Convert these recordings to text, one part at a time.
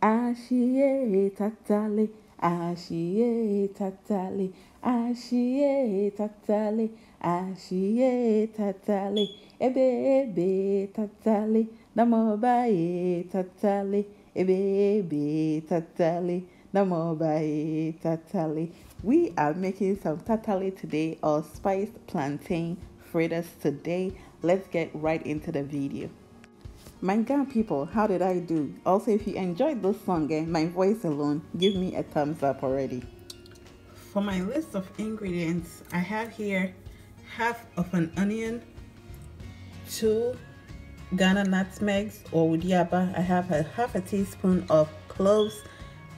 Ashie tatale, ashie tatale, ashie tatale, ashie tatale, ebe ebe tatale, namobaye tatale, ebe ebe tatale, namobaye tatale. We are making some tatale today or spiced plantain fritters today. Let's get right into the video. My God, people, how did I do? Also, if you enjoyed this song and my voice alone, give me a thumbs up already. For my list of ingredients, I have here half of an onion, two Ghana nutmegs or udiaba. I have a half a teaspoon of cloves,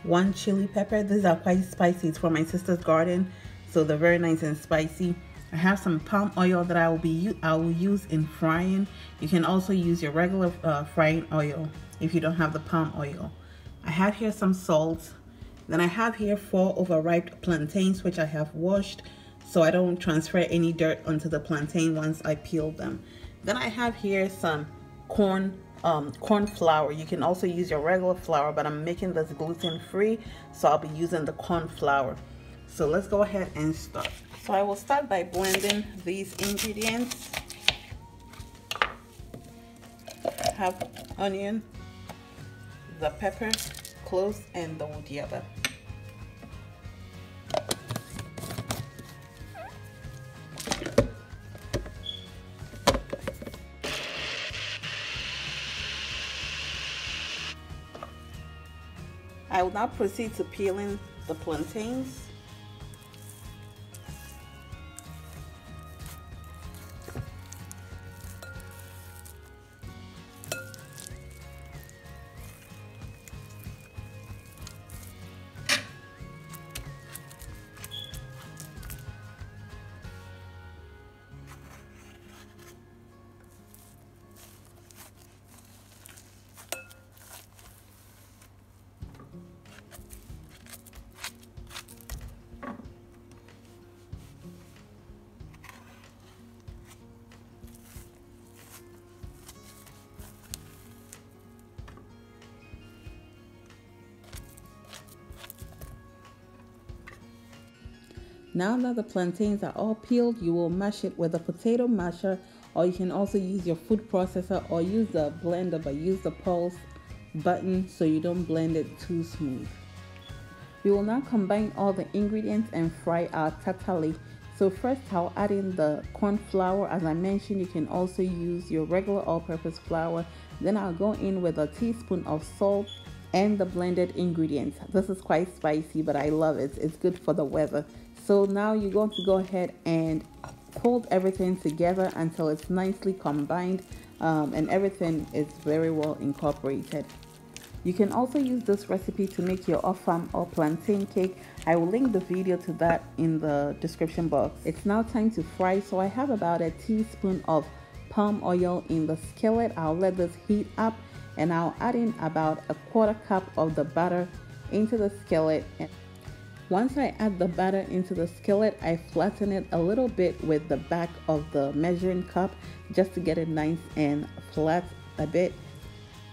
one chili pepper. These are quite spicy. It's from my sister's garden, so they're very nice and spicy. I have some palm oil that I will be I will use in frying. You can also use your regular uh, frying oil if you don't have the palm oil. I have here some salt. Then I have here four overripe plantains which I have washed so I don't transfer any dirt onto the plantain once I peel them. Then I have here some corn um, corn flour. You can also use your regular flour, but I'm making this gluten free, so I'll be using the corn flour. So let's go ahead and start. So I will start by blending these ingredients. Have onion, the pepper, cloves, and the wood woodiaba. I will now proceed to peeling the plantains. Now that the plantains are all peeled, you will mash it with a potato masher or you can also use your food processor or use the blender but use the pulse button so you don't blend it too smooth. We will now combine all the ingredients and fry our tatale. So first I'll add in the corn flour. As I mentioned, you can also use your regular all-purpose flour. Then I'll go in with a teaspoon of salt and the blended ingredients. This is quite spicy, but I love it. It's good for the weather. So now you're going to go ahead and hold everything together until it's nicely combined um, and everything is very well incorporated. You can also use this recipe to make your offam or plantain cake. I will link the video to that in the description box. It's now time to fry. So I have about a teaspoon of palm oil in the skillet. I'll let this heat up and I'll add in about a quarter cup of the butter into the skillet. Once I add the batter into the skillet, I flatten it a little bit with the back of the measuring cup just to get it nice and flat a bit.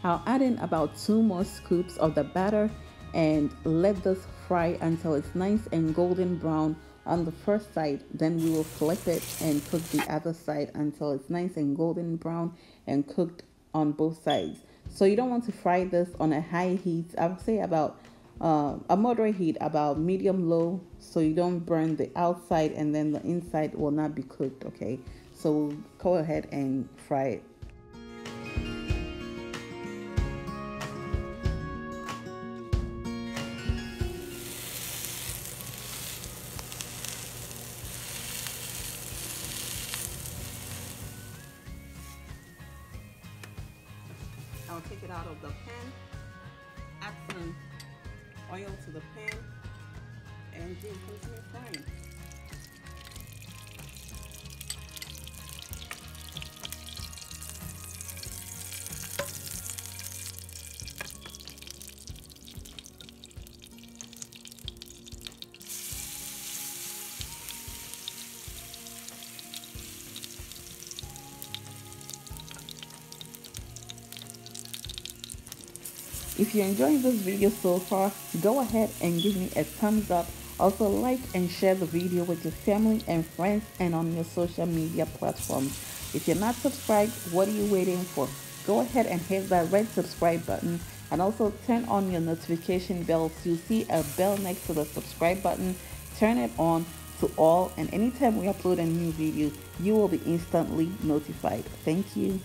I'll add in about two more scoops of the batter and let this fry until it's nice and golden brown on the first side. Then we will flip it and cook the other side until it's nice and golden brown and cooked on both sides. So you don't want to fry this on a high heat. I would say about uh, a moderate heat about medium low so you don't burn the outside and then the inside will not be cooked okay so go ahead and fry it I'll take it out of the pan add some oil to the pan and then continue frying. If you're enjoying this video so far, go ahead and give me a thumbs up. Also like and share the video with your family and friends and on your social media platforms. If you're not subscribed, what are you waiting for? Go ahead and hit that red subscribe button and also turn on your notification bell so you see a bell next to the subscribe button. Turn it on to all and anytime we upload a new video, you will be instantly notified. Thank you.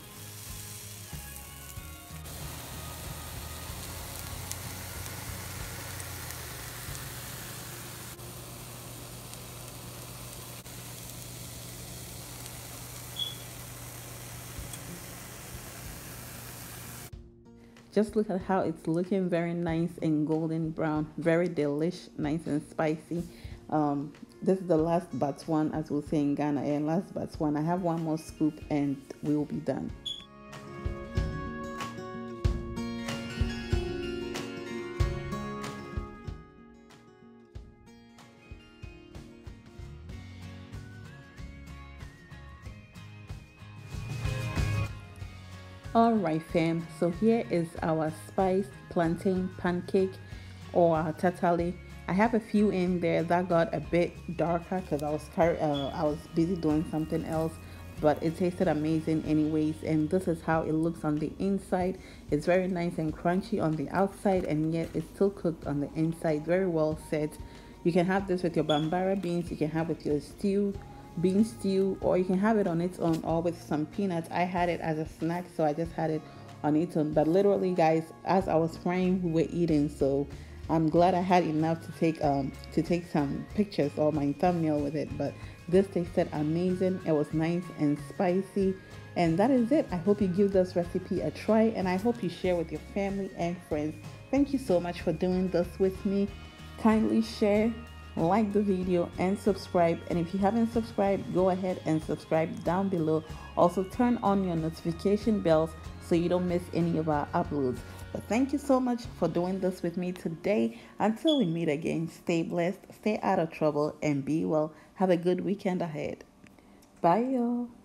Just look at how it's looking very nice and golden brown very delish nice and spicy. Um, this is the last but one as we'll say in ghana. And last but one i have one more scoop and we will be done all right fam. So here is our spiced plantain pancake or our tatale i have a few in there that got a bit darker because i was uh, i was busy doing something else but it tasted amazing anyways and this is how it looks on the inside. It's very nice and crunchy on the outside and yet it's still cooked on the inside. Very well set. You can have this with your bambara beans you can have with your stew bean stew or you can have it on its own or with some peanuts. I had it as a snack so i just had it on its own. But literally guys as i was frying we were eating so i'm glad i had enough to take um to take some pictures or my thumbnail with it. But this tasted amazing. It was nice and spicy. And that is it. I hope you give this recipe a try and i hope you share with your family and friends. Thank you so much for doing this with me. Kindly share like the video and subscribe. And if you haven't subscribed go ahead and subscribe down below. Also turn on your notification bells so you don't miss any of our uploads. But thank you so much for doing this with me today. Until we meet again stay blessed stay out of trouble and be well. Have a good weekend ahead. Bye y'all